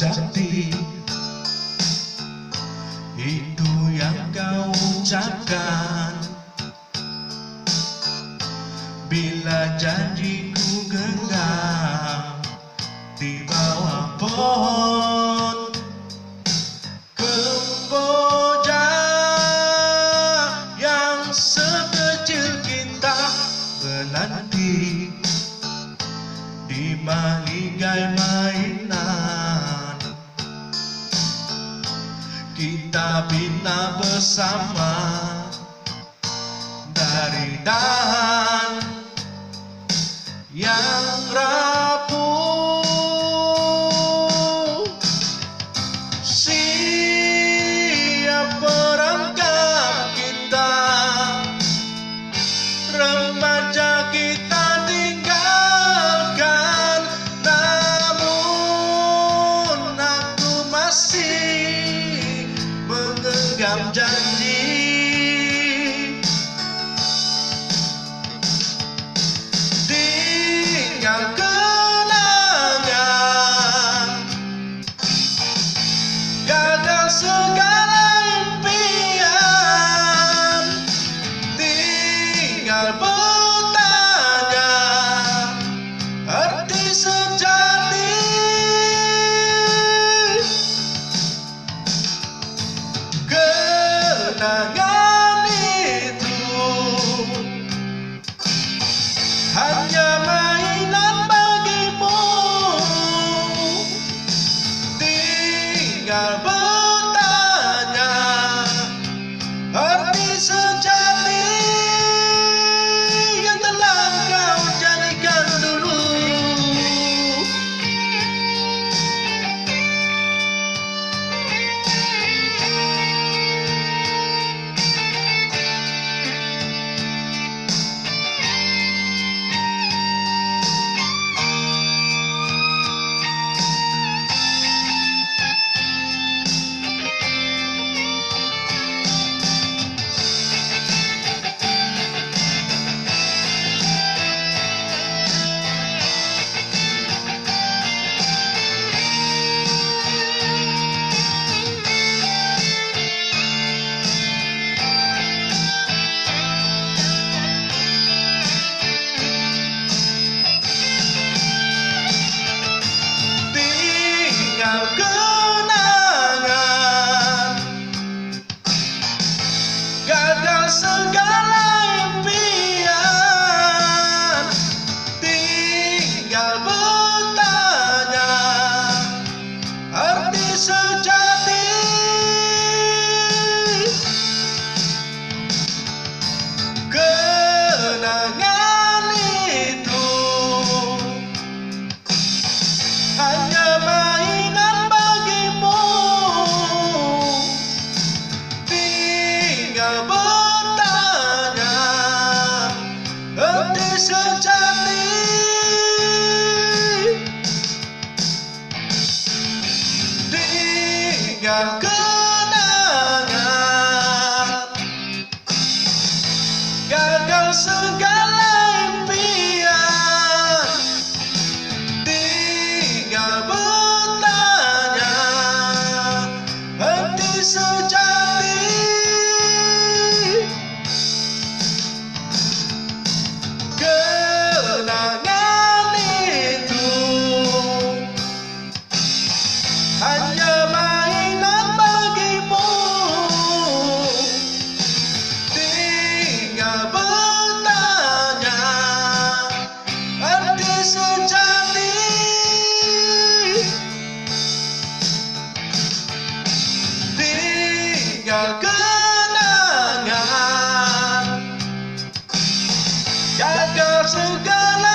Jati. Itu yang kau ucapkan. Bila janjiku genggam Di bawah pohon Kemboja Yang sekecil kita Menanti Di malinggai Kita bina bersama Dari dahan. Yang come down. Natagal bertanya arti sejati. Tinggal I got to Jaga segala